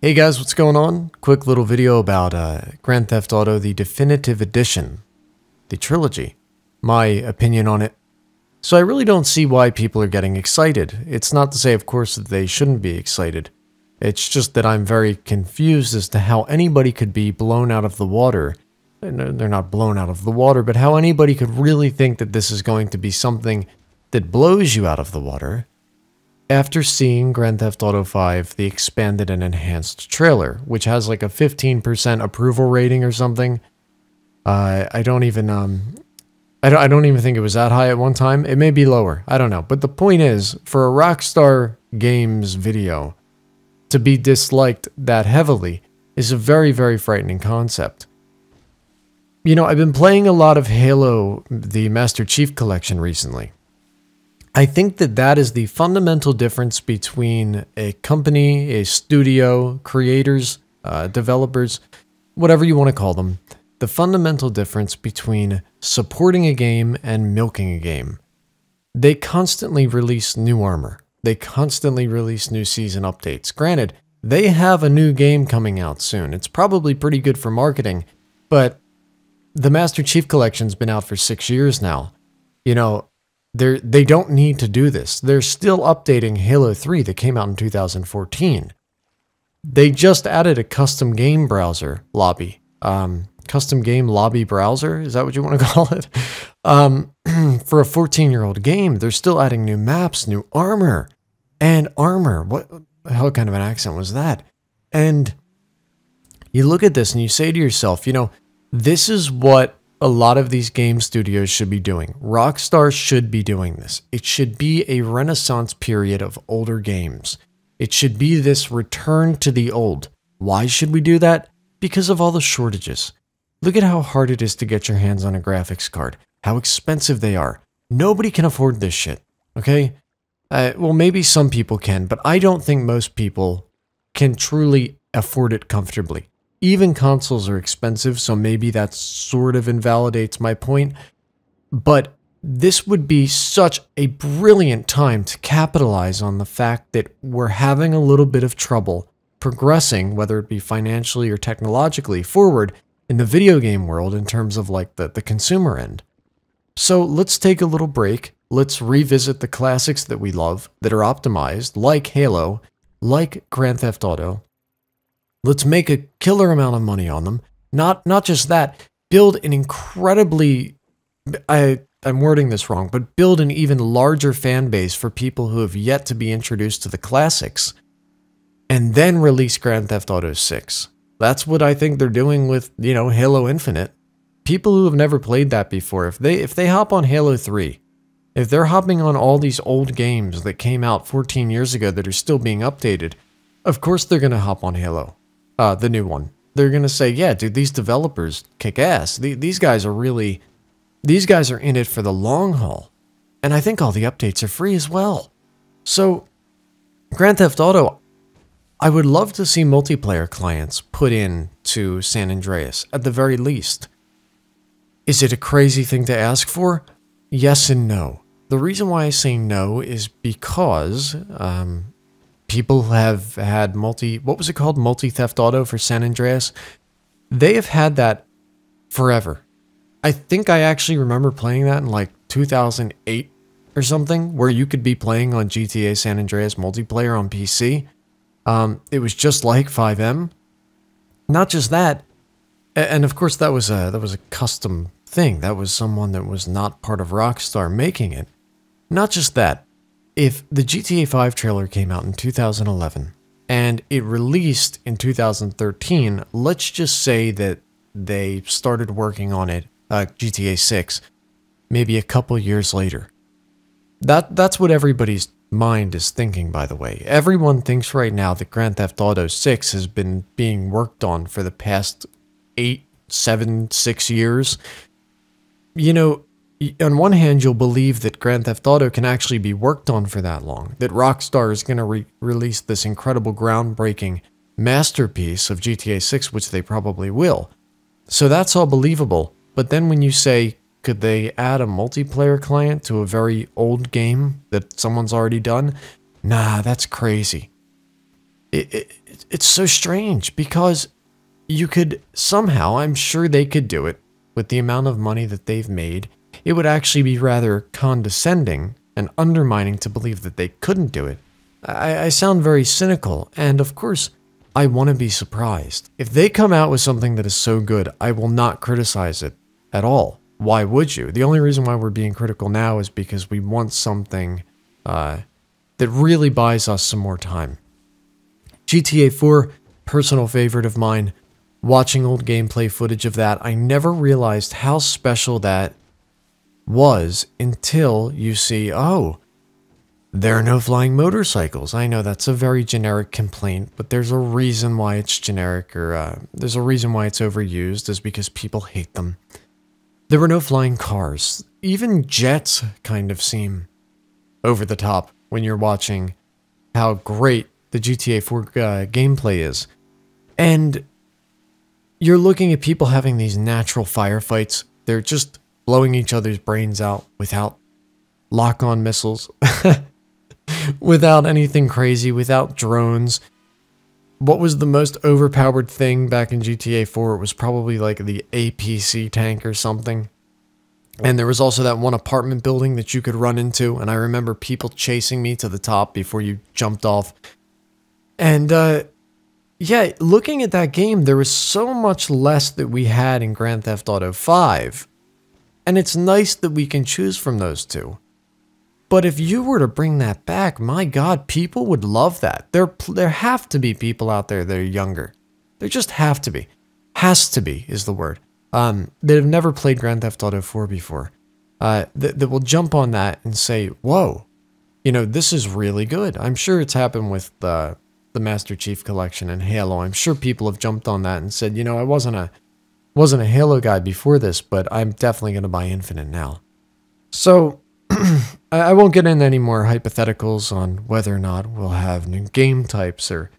Hey guys, what's going on? Quick little video about uh, Grand Theft Auto, the Definitive Edition, the trilogy. My opinion on it. So I really don't see why people are getting excited. It's not to say, of course, that they shouldn't be excited. It's just that I'm very confused as to how anybody could be blown out of the water. They're not blown out of the water, but how anybody could really think that this is going to be something that blows you out of the water after seeing Grand Theft Auto 5, the expanded and enhanced trailer, which has like a 15% approval rating or something. Uh, I don't even um, I don't, I don't even think it was that high at one time. It may be lower. I don't know. But the point is, for a Rockstar Games video to be disliked that heavily is a very, very frightening concept. You know, I've been playing a lot of Halo, the Master Chief Collection recently. I think that that is the fundamental difference between a company, a studio, creators, uh, developers, whatever you want to call them. The fundamental difference between supporting a game and milking a game. They constantly release new armor. They constantly release new season updates. Granted, they have a new game coming out soon. It's probably pretty good for marketing, but the Master Chief Collection's been out for six years now. You know, they're, they don't need to do this. They're still updating Halo 3 that came out in 2014. They just added a custom game browser lobby. Um, custom game lobby browser? Is that what you want to call it? Um, for a 14 year old game, they're still adding new maps, new armor, and armor. What hell kind of an accent was that? And you look at this and you say to yourself, you know, this is what a lot of these game studios should be doing. Rockstar should be doing this. It should be a renaissance period of older games. It should be this return to the old. Why should we do that? Because of all the shortages. Look at how hard it is to get your hands on a graphics card, how expensive they are. Nobody can afford this shit, okay? Uh, well, maybe some people can, but I don't think most people can truly afford it comfortably. Even consoles are expensive, so maybe that sort of invalidates my point. But this would be such a brilliant time to capitalize on the fact that we're having a little bit of trouble progressing, whether it be financially or technologically, forward in the video game world in terms of like the, the consumer end. So let's take a little break. Let's revisit the classics that we love that are optimized, like Halo, like Grand Theft Auto, Let's make a killer amount of money on them. Not not just that, build an incredibly I I'm wording this wrong, but build an even larger fan base for people who have yet to be introduced to the classics and then release Grand Theft Auto 6. That's what I think they're doing with, you know, Halo Infinite. People who have never played that before, if they if they hop on Halo 3, if they're hopping on all these old games that came out 14 years ago that are still being updated, of course they're going to hop on Halo uh, the new one. They're gonna say, yeah, dude, these developers kick ass. these guys are really, these guys are in it for the long haul. And I think all the updates are free as well. So, Grand Theft Auto, I would love to see multiplayer clients put in to San Andreas, at the very least. Is it a crazy thing to ask for? Yes and no. The reason why I say no is because um, people have had multi, what was it called? Multi theft auto for San Andreas. They have had that forever. I think I actually remember playing that in like 2008 or something, where you could be playing on GTA San Andreas multiplayer on PC. Um, it was just like FiveM. Not just that, and of course that was a that was a custom thing. That was someone that was not part of Rockstar making it. Not just that, if the GTA 5 trailer came out in 2011 and it released in 2013, let's just say that they started working on it, uh, GTA 6, maybe a couple years later. That That's what everybody's mind is thinking, by the way. Everyone thinks right now that Grand Theft Auto 6 has been being worked on for the past eight, seven, six years. You know, on one hand, you'll believe that Grand Theft Auto can actually be worked on for that long, that Rockstar is going to re release this incredible, groundbreaking masterpiece of GTA 6, which they probably will. So that's all believable. But then when you say, could they add a multiplayer client to a very old game that someone's already done? Nah, that's crazy. It, it, it's so strange because you could somehow, I'm sure they could do it with the amount of money that they've made. It would actually be rather condescending and undermining to believe that they couldn't do it. I, I sound very cynical, and of course, I want to be surprised. If they come out with something that is so good, I will not criticize it at all. Why would you? The only reason why we're being critical now is because we want something uh, that really buys us some more time. GTA 4, personal favorite of mine. Watching old gameplay footage of that, I never realized how special that was until you see, oh, there are no flying motorcycles. I know that's a very generic complaint, but there's a reason why it's generic, or uh, there's a reason why it's overused, is because people hate them. There were no flying cars. Even jets kind of seem over the top when you're watching how great the GTA 4 uh, gameplay is. And you're looking at people having these natural firefights. They're just blowing each other's brains out without lock on missiles, without anything crazy, without drones. What was the most overpowered thing back in GTA 4? It was probably like the APC tank or something. And there was also that one apartment building that you could run into. And I remember people chasing me to the top before you jumped off. And uh, yeah, looking at that game, there was so much less that we had in Grand Theft Auto 5. And it's nice that we can choose from those two. But if you were to bring that back, my God, people would love that. There, there have to be people out there that are younger. There just have to be. Has to be is the word um, that have never played Grand Theft Auto 4 before, uh, that, that will jump on that and say, whoa, you know, this is really good. I'm sure it's happened with the, the Master Chief Collection and Halo. I'm sure people have jumped on that and said, you know, I wasn't a, wasn't a Halo guy before this, but I'm definitely going to buy Infinite now. So, I won't get into any more hypotheticals on whether or not we'll have new game types or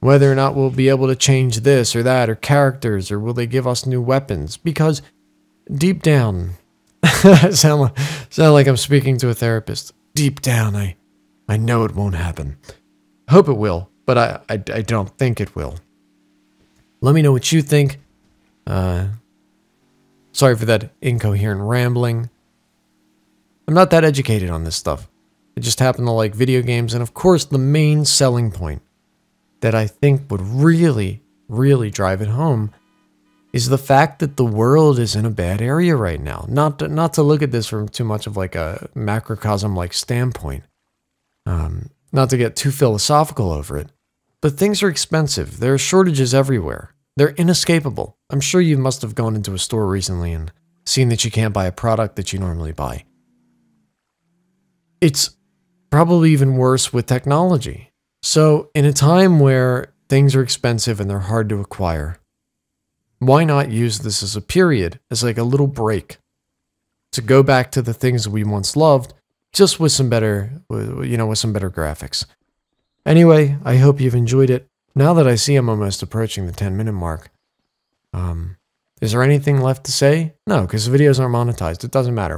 whether or not we'll be able to change this or that or characters or will they give us new weapons. Because deep down sound like, sound like I'm speaking to a therapist. Deep down I I know it won't happen. Hope it will but I I, I don't think it will. Let me know what you think uh sorry for that incoherent rambling I'm not that educated on this stuff I just happen to like video games and of course the main selling point that I think would really, really drive it home is the fact that the world is in a bad area right now. Not to, not to look at this from too much of like a macrocosm like standpoint. Um, not to get too philosophical over it, but things are expensive. There are shortages everywhere. They're inescapable. I'm sure you must have gone into a store recently and seen that you can't buy a product that you normally buy. It's probably even worse with technology. So, in a time where things are expensive and they're hard to acquire, why not use this as a period, as like a little break to go back to the things we once loved, just with some better, you know, with some better graphics. Anyway, I hope you've enjoyed it. Now that I see I'm almost approaching the 10 minute mark, um, is there anything left to say? No, because the videos aren't monetized. It doesn't matter.